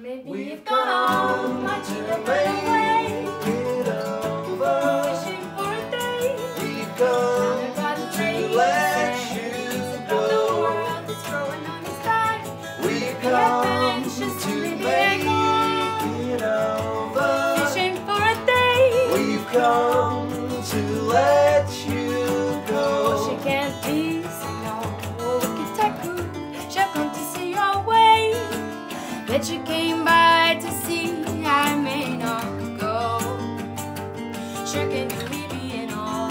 Maybe we've gone much the over. Wishing for a day. We come to let you go. The on. We come to make it over. Wishing for a day. We've come to let you. Bet you came by to see I may not go. Sure can do me being all.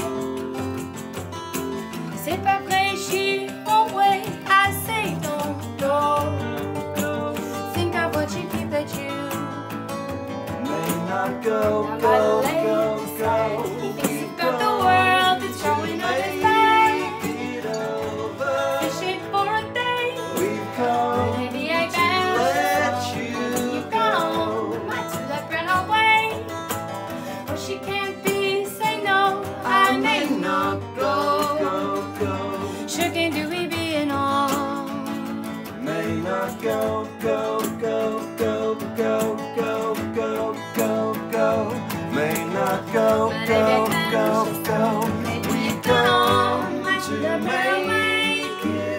C'est pas vrai, she won't oh, wait. I say don't go. Think of what you keep that you. May not go, go, go, go. thinks We've about the world go, go, go, go, go, go, go, go, go. May not go, go, go, go. We come to to let run away. make it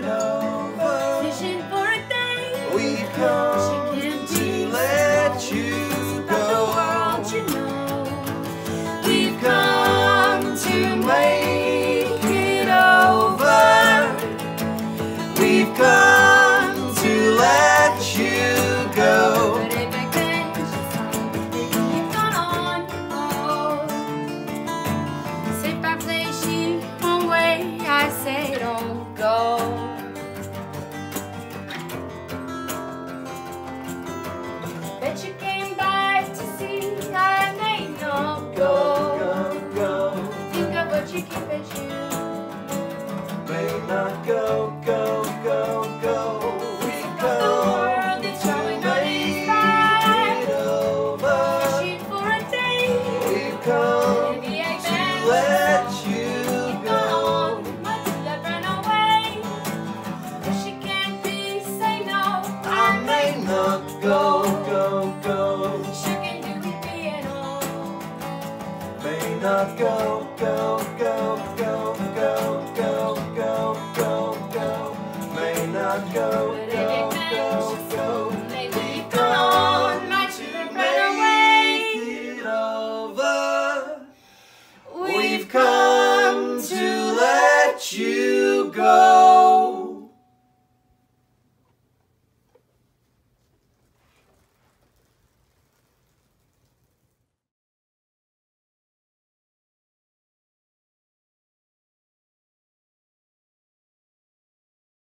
go, go, go, go. We go. Come to let you go. Away, she can't be say no. I may not go, go, go. She can do. May not go, go, go, go, go. go, go, go, go. We've to make it over. We've come to let you.